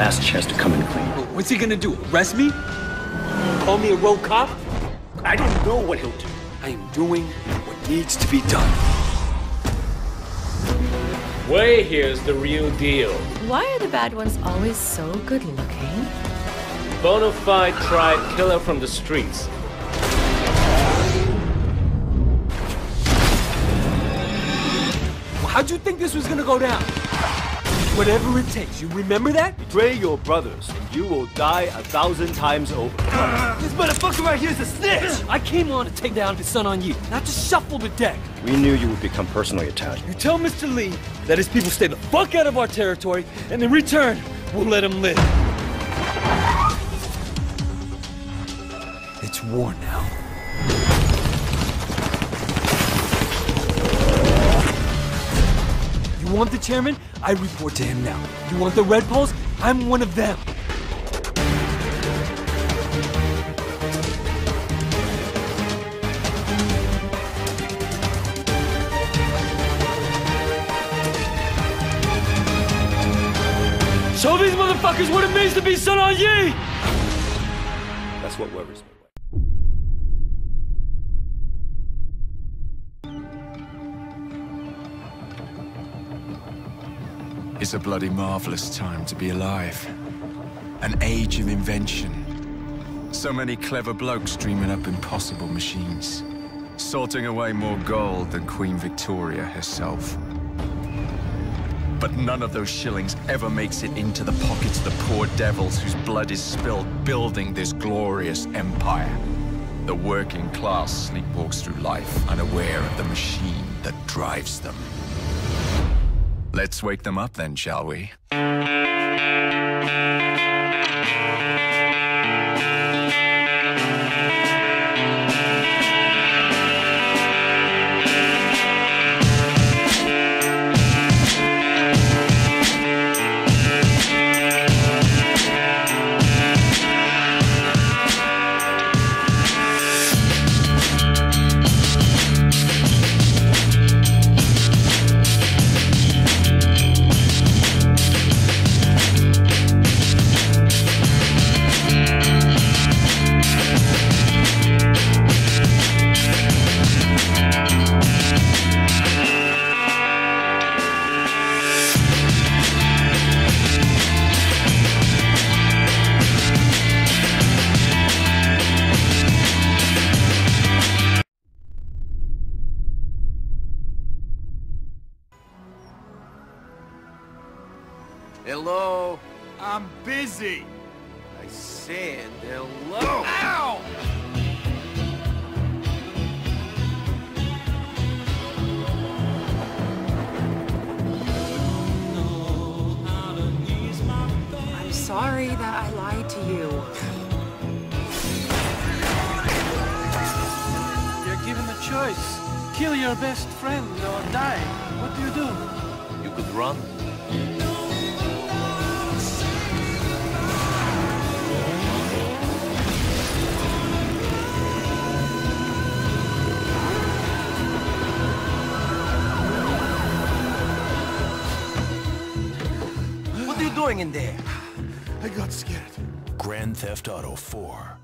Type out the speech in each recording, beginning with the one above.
last chance to come in clean. What's he gonna do? Arrest me? Call me a rogue cop? I don't know what he'll do. I am doing what needs to be done. Way here's the real deal. Why are the bad ones always so good looking? Bona fide tribe killer from the streets. How'd you think this was gonna go down? Whatever it takes, you remember that? Betray your brothers, and you will die a thousand times over. This motherfucker right here is a snitch! I came on to take down his son on you, not to shuffle the deck. We knew you would become personally attached. You tell Mr. Lee that his people stay the fuck out of our territory, and in return, we'll let him live. It's war now. You want the chairman? I report to him now. You want the Red Poles? I'm one of them. Show these motherfuckers what it means to be Sun On Yee! That's what worries me. It's a bloody marvelous time to be alive. An age of invention. So many clever blokes dreaming up impossible machines. Sorting away more gold than Queen Victoria herself. But none of those shillings ever makes it into the pockets of the poor devils whose blood is spilled building this glorious empire. The working class sleepwalks through life unaware of the machine that drives them. Let's wake them up then, shall we? Hello? I'm busy. I said hello. Ow! I'm sorry that I lied to you. You're given a choice. Kill your best friend or die. What do you do? You could run. Doing in there? I got scared. Grand Theft Auto 4.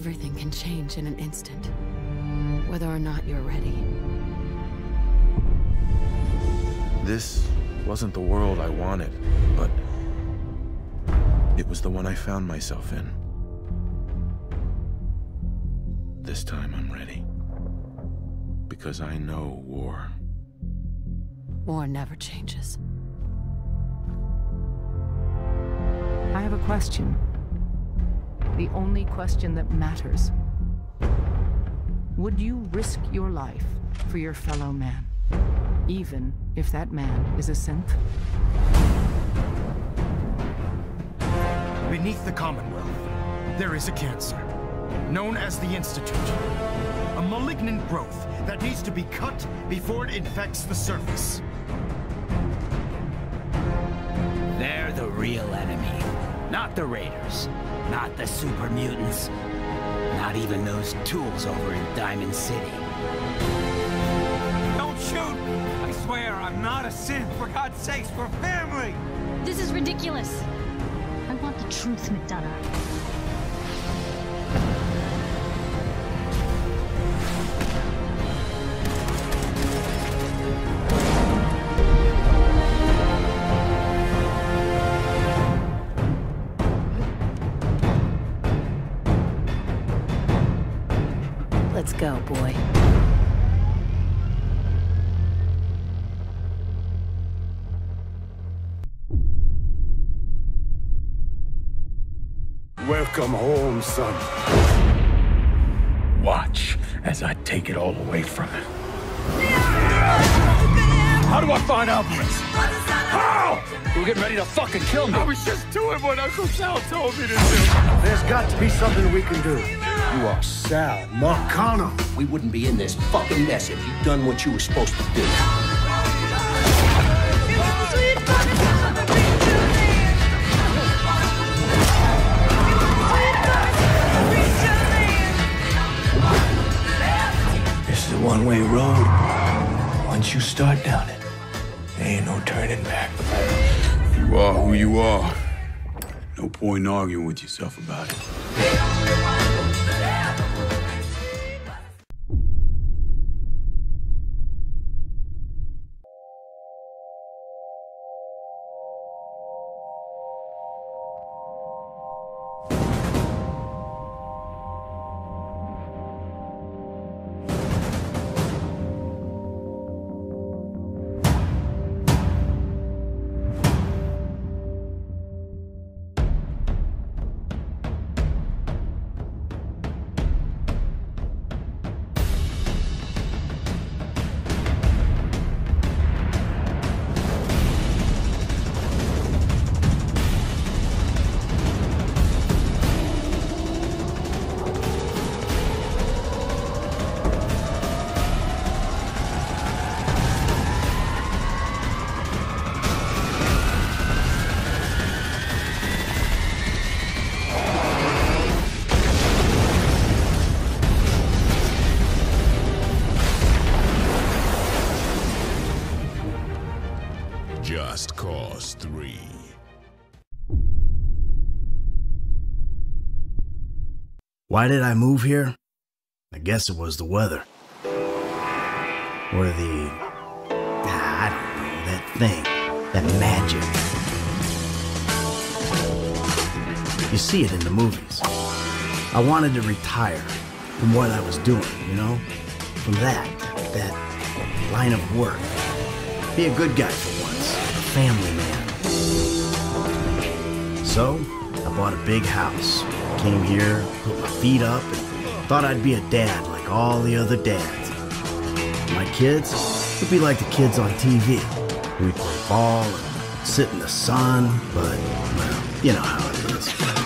Everything can change in an instant, whether or not you're ready. This wasn't the world I wanted, but it was the one I found myself in. This time I'm ready. Because I know war. War never changes. I have a question. The only question that matters. Would you risk your life for your fellow man? Even if that man is a synth? Beneath the Commonwealth, there is a cancer, known as the Institute. A malignant growth that needs to be cut before it infects the surface. They're the real enemy. Not the Raiders. Not the super mutants. Not even those tools over in Diamond City. Don't shoot! I swear I'm not a synth. For God's sakes, we're family! This is ridiculous. I want the truth, McDonough. Welcome home, son. Watch as I take it all away from him. How do I find Alvarez? How? We're getting ready to fucking kill me. I was just doing what Uncle Sal told me to do. There's got to be something we can do. You are Sal Marcano. We wouldn't be in this fucking mess if you'd done what you were supposed to do. Start down it, there ain't no turning back. You are who you are. No point in arguing with yourself about it. Just Cause 3. Why did I move here? I guess it was the weather. Or the. ah, I don't know, that thing. That magic. You see it in the movies. I wanted to retire from what I was doing, you know? From that, that line of work. Be a good guy family man. So, I bought a big house, came here, put my feet up, and thought I'd be a dad like all the other dads. My kids would be like the kids on TV. We'd play ball and sit in the sun, but, well, you know how it is.